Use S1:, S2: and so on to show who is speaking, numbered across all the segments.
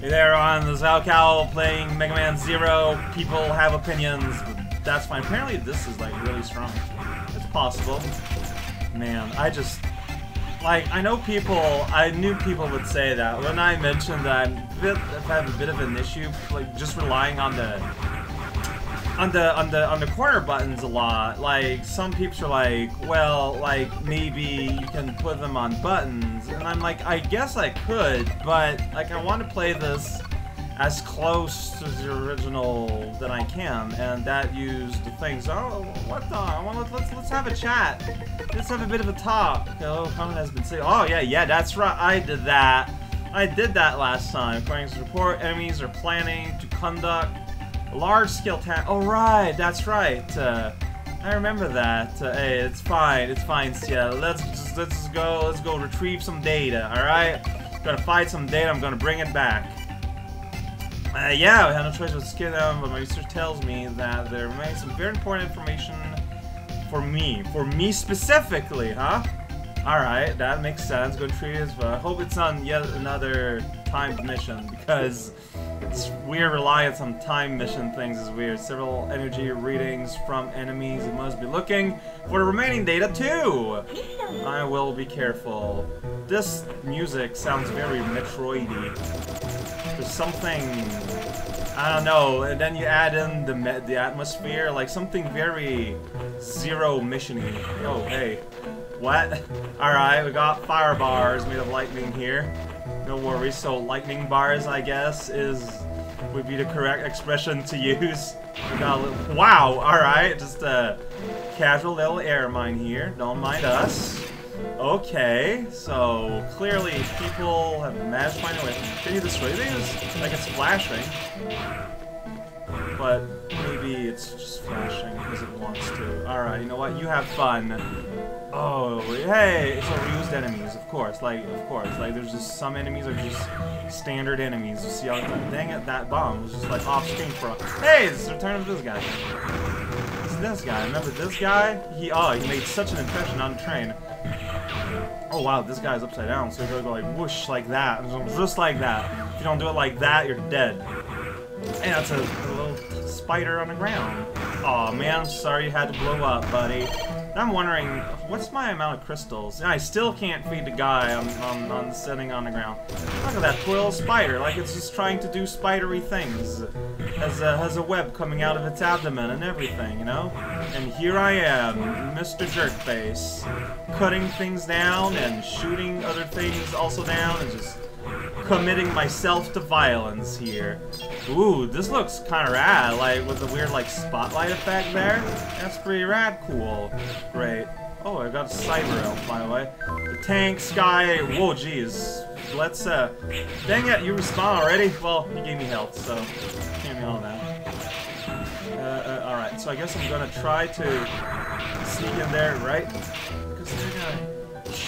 S1: Hey there on the Zao playing Mega Man Zero. People have opinions, but that's fine. Apparently this is like really strong. It's possible. Man, I just like I know people I knew people would say that when I mentioned that I'm bit, I have a bit of an issue like just relying on the on the on the on the corner buttons a lot. Like some peeps are like, well, like maybe you can put them on buttons, and I'm like, I guess I could, but like I want to play this as close to the original that I can, and that used the things. Oh, what the? Well, let's let's have a chat. Let's have a bit of a talk. Oh, comment has been saying. Oh yeah, yeah, that's right. I did that. I did that last time. According to the report, enemies are planning to conduct large scale attack. Oh right, that's right. Uh, I remember that. Uh, hey, it's fine. It's fine, Ciel. Let's just let's go. Let's go retrieve some data. All right. Gonna find some data. I'm gonna bring it back. Uh, yeah, we had no choice but to scare them, but my research tells me that there remains some very important information for me. For me specifically, huh? Alright, that makes sense. Go treat it, but I hope it's on yet another timed mission, because it's weird reliance on time mission things is weird. Several energy readings from enemies. Must be looking for the remaining data too! I will be careful. This music sounds very Metroidy. There's something I don't know, and then you add in the the atmosphere, like something very zero missiony. Oh, hey. What? Alright, we got fire bars made of lightning here. No worries, so lightning bars, I guess, is would be the correct expression to use. Little, wow, alright, just a casual little air mine here. Don't mind us. Okay, so clearly people have managed to find a way. Can you destroy these? Like it's flashing. But maybe it's just flashing because it wants to. Alright, you know what? You have fun. Oh, hey! So reused enemies, of course. Like, of course. Like, there's just some enemies are just standard enemies. You see how, dang it, that bomb was just like off screen for a. Hey, it's the return of this guy. It's this guy. Remember this guy? He, oh, he made such an impression on the train. Oh wow, this guy's upside down, so you're gonna go like whoosh like that, just like that. If you don't do it like that, you're dead. And that's a, a little spider on the ground. Oh, man, sorry you had to blow up, buddy. I'm wondering, what's my amount of crystals? I still can't feed the guy on, on, on sitting on the ground. Look at that little spider, like it's just trying to do spidery things. Has a, has a web coming out of its abdomen and everything, you know? And here I am, Mr. Jerkface, cutting things down and shooting other things also down and just committing myself to violence here. Ooh, this looks kind of rad, like with the weird like spotlight effect there. That's pretty rad cool. Great. Oh, I got a cyber elf, by the way. The tank, sky, whoa, jeez. Let's, uh, dang it, you respawn already? Well, he gave me health, so can't be all that. Uh, uh, alright, so I guess I'm gonna try to sneak in there, right?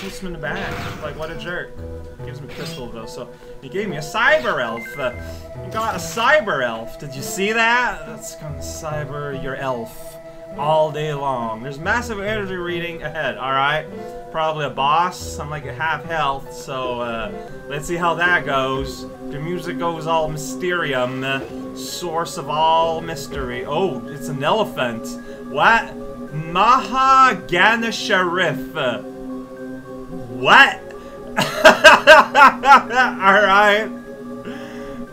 S1: They're him in the back. Like, what a jerk. Gives me crystal though, so he gave me a cyber elf. Uh, you got a cyber elf. Did you see that? That's gonna cyber your elf all day long. There's massive energy reading ahead. All right, probably a boss. I'm like at half health, so uh, let's see how that goes. The music goes all mysterium, uh, source of all mystery. Oh, it's an elephant. What? Maha Ganeshariff. What? Alright.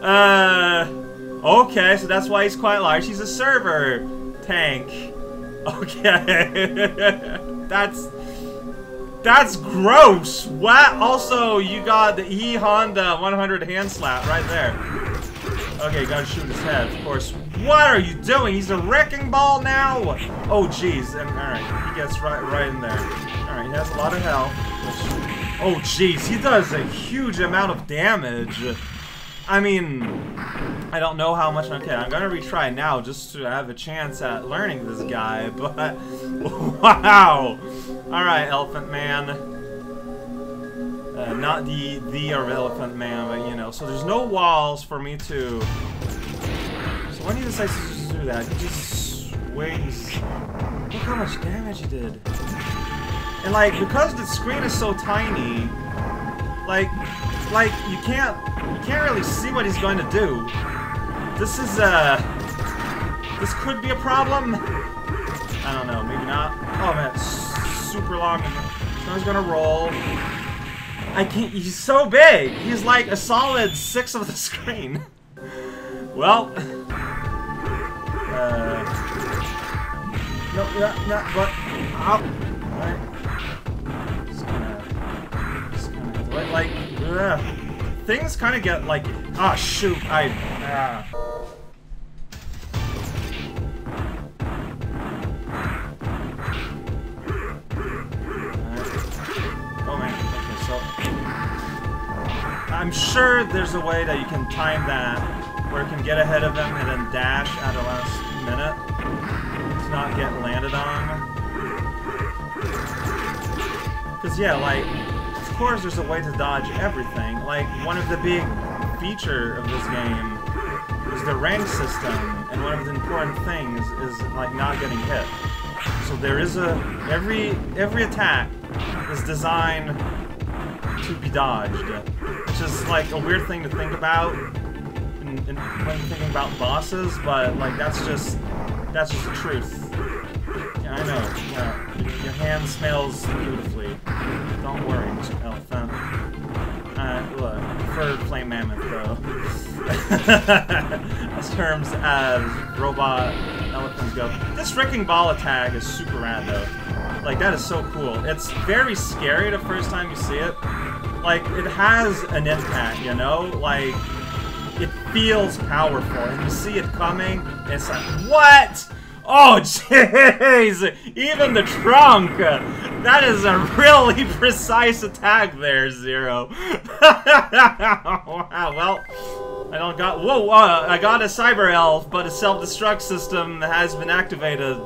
S1: Uh, okay, so that's why he's quite large. He's a server tank. Okay. that's... That's gross. What? Also, you got the E Honda 100 hand slap right there. Okay, gotta shoot his head, of course. What are you doing? He's a wrecking ball now? Oh, jeez. Alright, he gets right right in there. Alright, he has a lot of health. Oh, jeez, he does a huge amount of damage. I mean, I don't know how much. Okay, I'm gonna retry now just to have a chance at learning this guy, but wow! Alright, Elephant Man. Uh, not the the Elephant Man, but you know. So there's no walls for me to. So when he decides to do that, he just swings. Look how much damage he did. And like, because the screen is so tiny, like, like, you can't, you can't really see what he's going to do. This is, uh, this could be a problem. I don't know, maybe not. Oh man, super long. So he's gonna roll. I can't, he's so big. He's like a solid six of the screen. well, uh, no, no, no, but, ow. Gonna, like, ugh. things kind of get like, ah, oh, shoot, I, ah. Oh, man. Okay, so I'm sure there's a way that you can time that where it can get ahead of him and then dash at the last minute to not get landed on. Because, yeah, like, course there's a way to dodge everything. Like, one of the big feature of this game is the rank system, and one of the important things is, like, not getting hit. So there is a... Every, every attack is designed to be dodged which is like a weird thing to think about in, in, when thinking about bosses, but like that's just that's just the truth. Yeah, I know. Yeah, your hand smells beautifully. Don't worry. Elephant. Uh, look, preferred flame mammoth though. as terms as robot elephants go. This wrecking ball attack is super rad though. Like that is so cool. It's very scary the first time you see it like, it has an impact, you know? Like, it feels powerful, and you see it coming, it's like, what? Oh, jeez! Even the trunk! That is a really precise attack there, Zero. wow, well, I don't got- whoa, uh, I got a Cyber Elf, but a self-destruct system has been activated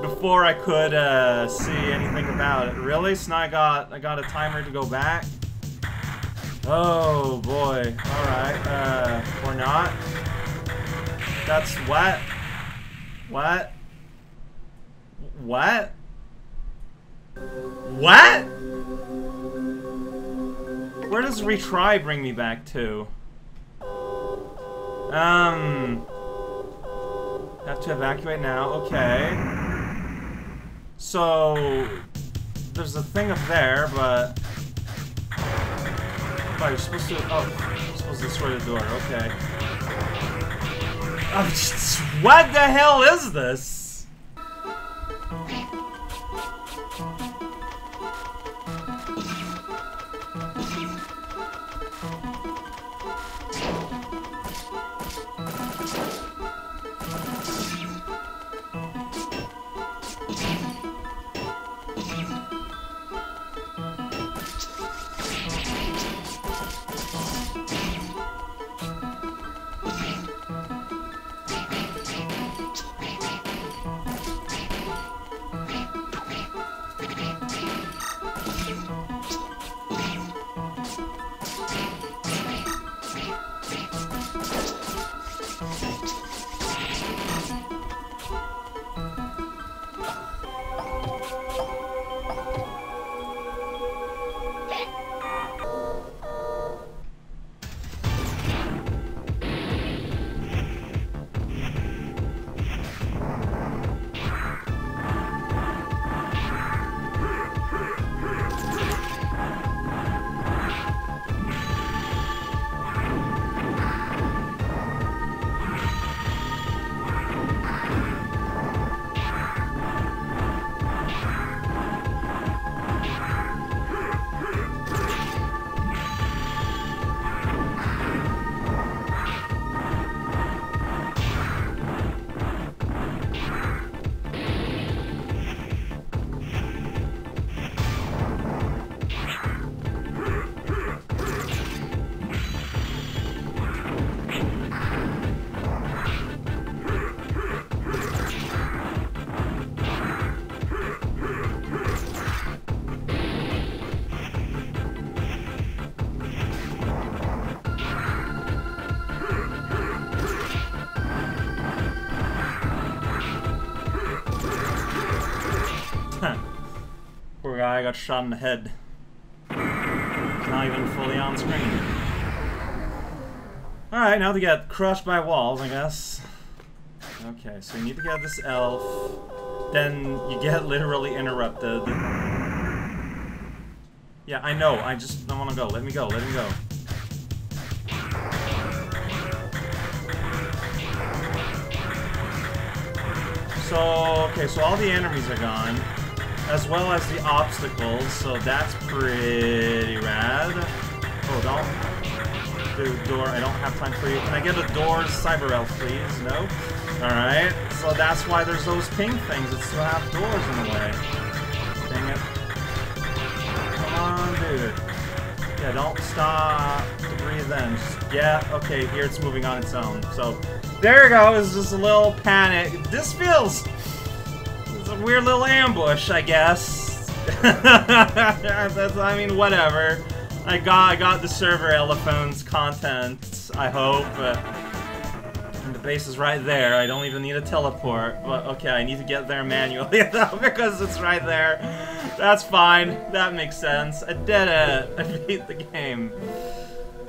S1: before I could, uh, see anything about it. Really? So now I got, I got a timer to go back? Oh boy. Alright, uh, or not. That's what? What? What? What? Where does retry bring me back to? Um... Have to evacuate now, okay. So... There's a thing up there, but thought you're supposed to... Oh, you're supposed to destroy the door. Okay. Oh, what the hell is this? Got shot in the head. Now not even fully on screen. Alright, now to get crushed by walls, I guess. Okay, so you need to get this elf. Then you get literally interrupted. Yeah, I know. I just don't want to go. Let me go. Let me go. So, okay, so all the enemies are gone. As well as the obstacles, so that's pretty rad. Oh, don't do door. I don't have time for you. Can I get a door cyber elf, please? No? Alright, so that's why there's those pink things that still have doors in the way. Dang it. Come on, dude. Yeah, don't stop to breathe in. Just, yeah, okay, here it's moving on its own. So, there you go, it's just a little panic. This feels... It's a weird little ambush, I guess. That's, I mean, whatever. I got, I got the server elephone's content, I hope. and the base is right there. I don't even need a teleport. But, okay, I need to get there manually, though, because it's right there. That's fine. That makes sense. I did it. I beat the game.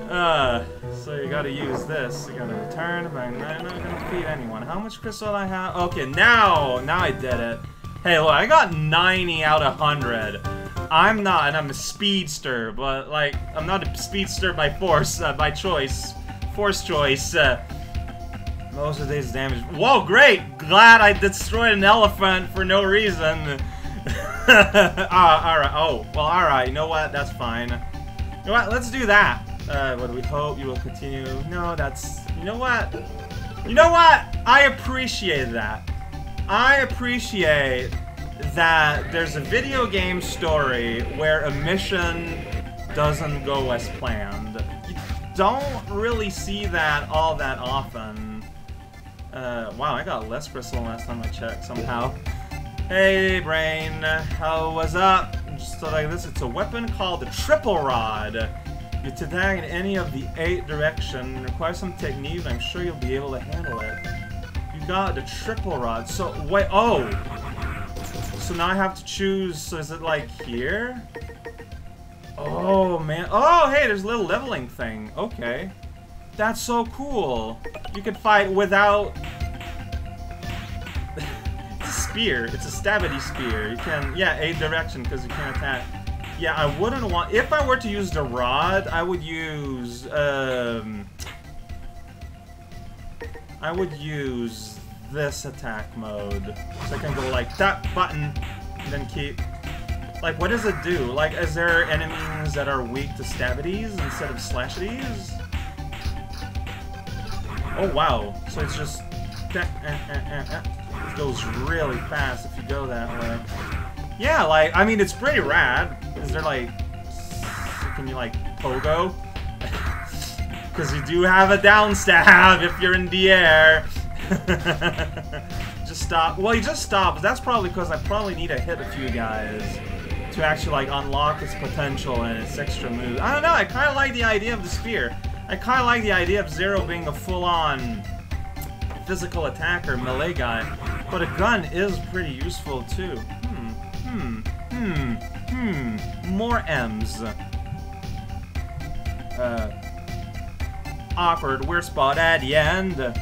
S1: Uh, so you gotta use this. You gotta return, but I'm not gonna feed anyone. How much crystal I have? Okay, now, now I did it. Hey, look, I got 90 out of 100. I'm not, and I'm a speedster, but, like, I'm not a speedster by force, uh, by choice. Force choice. Uh, most of these damage. Whoa, great! Glad I destroyed an elephant for no reason. ah, alright. Oh, well, alright. You know what? That's fine. You know what? Let's do that. Uh, what we hope you will continue? No, that's... You know what? You know what? I appreciate that. I appreciate that there's a video game story where a mission doesn't go as planned. You don't really see that all that often. Uh, wow, I got less crystal last time I checked somehow. Hey, Brain, how was up? Just like this, it's a weapon called the Triple Rod. You attack in any of the eight direction. Requires some technique, I'm sure you'll be able to handle it. You got the Triple Rod. So, wait, oh! So now I have to choose, so is it like here? Oh, man. Oh, hey, there's a little leveling thing. Okay. That's so cool. You can fight without... it's a spear. It's a stabity spear. You can... Yeah, eight direction, because you can't attack. Yeah, I wouldn't want... If I were to use the rod, I would use... Um, I would use this attack mode. So I can go like that button, and then keep... Like, what does it do? Like, is there enemies that are weak to stabities instead of slashities? Oh, wow. So it's just... Eh, eh, eh, it goes really fast if you go that way. Yeah, like, I mean, it's pretty rad. Is there, like... Can you, like, pogo? Because you do have a down stab if you're in the air. just stop. Well, he just stops. That's probably because I probably need to hit a few guys to actually, like, unlock its potential and its extra moves. I don't know. I kind of like the idea of the spear. I kind of like the idea of Zero being a full-on physical attacker, melee guy. But a gun is pretty useful, too. Hmm. Hmm. Hmm. More M's. Uh, awkward. We're spot at the end.